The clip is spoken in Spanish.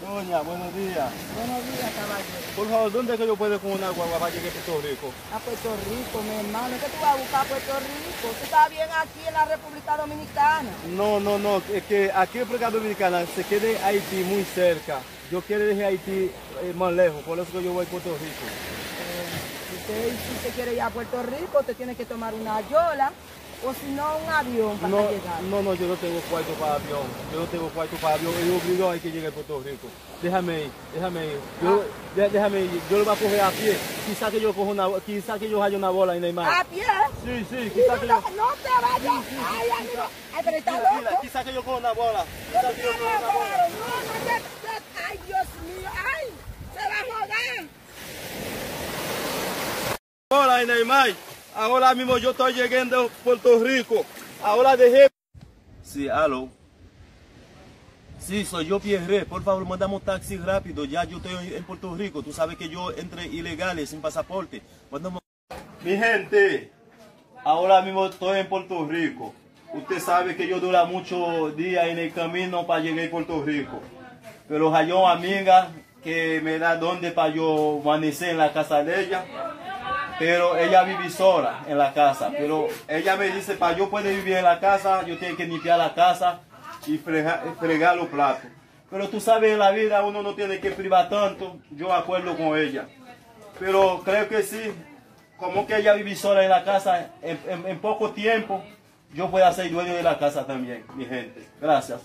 Doña, buenos días. Buenos días, caballero. Por favor, ¿dónde es que yo puedo con una guagua para llegar a Puerto Rico? A Puerto Rico, mi hermano. ¿Qué tú vas a buscar a Puerto Rico? Tú estás bien aquí en la República Dominicana. No, no, no, es que aquí en República Dominicana se quede Haití muy cerca. Yo quiero dejar Haití eh, más lejos, por eso que yo voy a Puerto Rico. Eh, usted, si usted quiere ir a Puerto Rico, usted tiene que tomar una yola o si no, un avión para No, llegar. no, no, yo no tengo cuarto para avión. Yo no tengo cuarto para avión. Yo obligo a que llegue a Puerto Rico. Déjame ir, déjame ir. Yo, de- déjame ir. Yo lo voy a coger a pie. Quizá que yo cojo una, quizá que yo haya una bola en Neymar. ¿A pie? Sí, sí, quizá tú que no, yo, no te vayas. Ay, amigo. Ay, pero está loco. quizá que yo cojo una bola. No, Quizá que yo cojo una bola. no, ya- Ay, Dios mío. Ay, se va a joder. Hola, Neymar. Ahora mismo yo estoy llegando a Puerto Rico. Ahora dejé. Sí, aló. Sí, soy yo, Pierre. Por favor, mandame un taxi rápido. Ya yo estoy en Puerto Rico. Tú sabes que yo entré ilegal, sin pasaporte. Mándame- Mi gente, ahora mismo estoy en Puerto Rico. Usted sabe que yo dura muchos días en el camino para llegar a Puerto Rico. Pero hay una amiga que me da donde para yo amanecer en la casa de ella. Pero ella vive sola en la casa. Pero ella me dice, para yo poder vivir en la casa, yo tengo que limpiar la casa y fregar, los platos. Pero tú sabes, en la vida uno no tiene que privar tanto. Yo acuerdo con ella. Pero creo que sí, como que ella vive sola en la casa, en, en- poco tiempo, yo puedo ser dueño de la casa también, mi gente. Gracias.